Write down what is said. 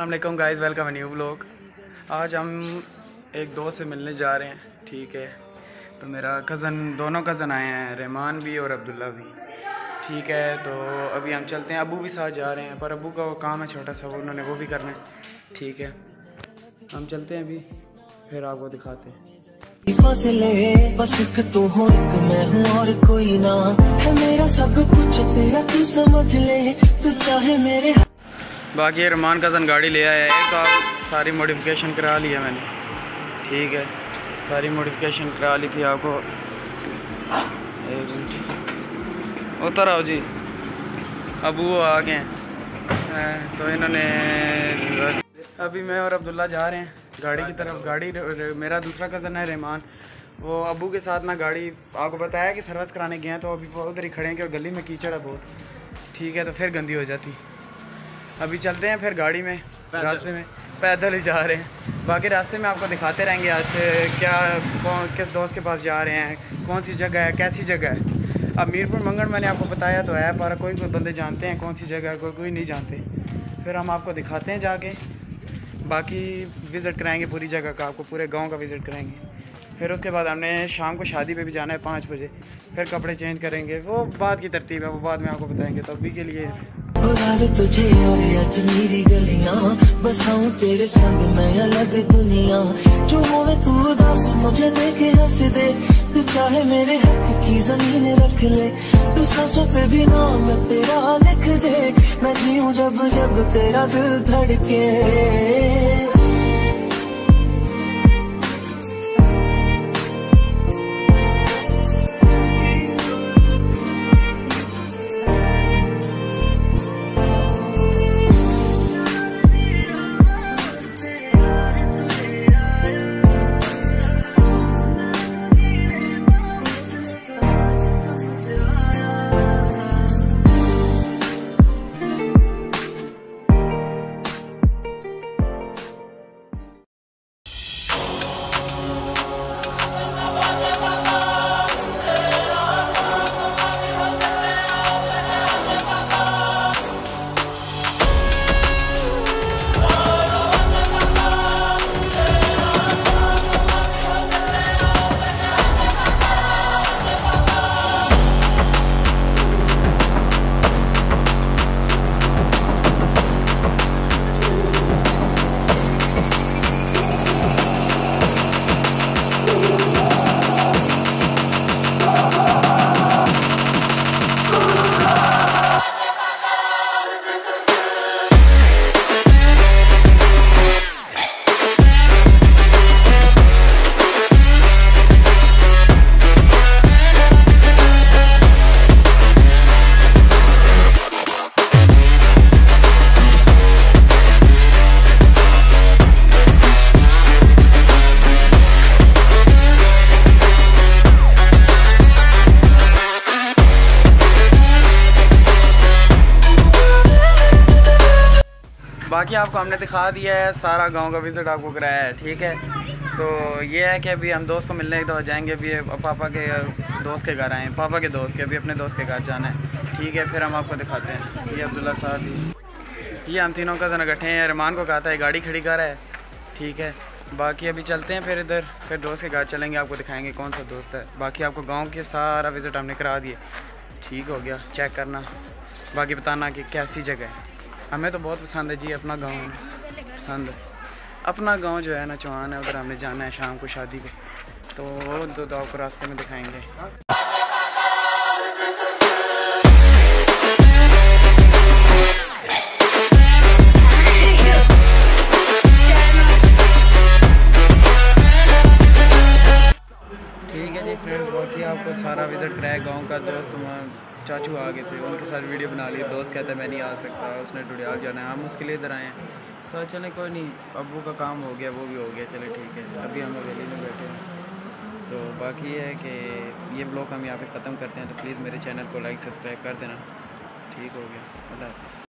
Aslam guys welcome new blog आज हम एक दोस्त से मिलने जा रहे हैं, ठीक है? तो मेरा कज़न दोनों कज़न आए हैं, रहमान भी और अब्दुल्ला भी, ठीक है? तो अभी हम चलते हैं। अबू भी साथ जा रहे हैं, पर अबू का वो काम है छोटा सा, वो उन्होंने वो भी करना है, ठीक है? हम चलते हैं अभी, फिर आपको दिखाते हैं। बस एक तू हो, एक मैं हूँ और कोई ना। है मेरा सब कुछ, तेरा तू समझ ले, तू चाहे मेरे बाकी रमान कज़न गाड़ी ले आया है। एक आप सारी मॉडिफिकेशन करा ली है मैंने। ठीक है। सारी मॉडिफिकेशन करा ली थी आपको। उतर आओ जी। अब वो आ गए हैं। तो इन्होंने अभी मैं और अब्दुल्ला जा रहे हैं। गाड़ी की तरफ़। गाड़ी मेरा दूसरा कज़न है रहमान। वो अबू के साथ ना गाड़ी, आपको बताया कि सर्विस कराने गए हैं तो अभी वो उधर ही खड़े हैं कि गली में कीचड़ है बहुत। ठीक है तो फिर गंदी हो जाती। अभी चलते हैं फिर गाड़ी में रास्ते में। पैदल ही जा रहे हैं। बाकी रास्ते में आपको दिखाते रहेंगे आज क्या कौन किस दोस्त के पास जा रहे हैं कौन सी जगह है कैसी जगह है। अब मीरपुर मंगल मैंने आपको बताया तो है पर कोई कोई बंदे जानते हैं कौन सी जगह है कोई कोई नहीं जानते। फिर हम आपको दिखाते हैं जाके। बाकी विज़िट कराएँगे पूरी जगह का आपको पूरे गाँव का विज़िट कराएँगे। फिर उसके बाद हमने शाम को शादी पे भी जाना है पाँच बजे। फिर कपड़े चेंज करेंगे। वो बाद की तरतीब है वो बाद में आपको बताएँगे तो अभी के लिए। तुझे और अजमीरी गलियाँ। बसाऊं तेरे संग, मैं अलग दुनिया। जो होवे तू दस मुझे देखे हंस दे। तू चाहे मेरे हक की ज़मीन रख ले। तू सांसों पे भी नाम तेरा लिख दे। मैं जीऊं जब जब तेरा दिल धड़के। बाकी आपको हमने दिखा दिया है, सारा गाँव का विज़िट आपको कराया है, ठीक है? तो ये है कि अभी हम दोस्त को मिलने की दफ़ा जाएँगे, अभी पापा के दोस्त के घर आए हैं, पापा के दोस्त के, अभी अपने दोस्त के घर जाना है, ठीक है? फिर हम आपको दिखाते हैं। ये अब्दुल्ला साहब ये हम तीनों का जना इकट्ठे हैं रहमान को कहा था गाड़ी खड़ी कर रहा है, ठीक है? बाकी अभी चलते हैं फिर इधर, फिर दोस्त के घर चलेंगे, आपको दिखाएँगे कौन सा दोस्त है। बाकी आपको गाँव के सारा विज़िट हमने करा दिए, ठीक हो गया चेक करना। बाकी बताना कि कैसी जगह है। हमें तो बहुत पसंद है जी, अपना गाँव पसंद अपना गाँव जो है ना, चौहान है, उधर हमें जाना है शाम को शादी को। तो वो दो दो आपको रास्ते में दिखाएँगे। ठीक है जी फ्रेंड्स, बाकी आपको सारा विज़िट कराया गाँव का, दोस्त वहाँ चाचू आ गए थे, उनके साथ वीडियो बना ली, दोस्त कहता है, मैं नहीं आ सकता, उसने टुडियाल जाना है, हम उसके लिए इधर आए हैं। सर चले, कोई नहीं, अबू का काम हो गया, वो भी हो गया, चले, ठीक है, अभी हम अवेली में बैठे हैं। तो बाकी है कि ये ब्लॉग हम यहाँ पे ख़त्म करते हैं तो प्लीज़ मेरे चैनल को लाइक सब्सक्राइब कर देना। ठीक हो गया, अल्लाह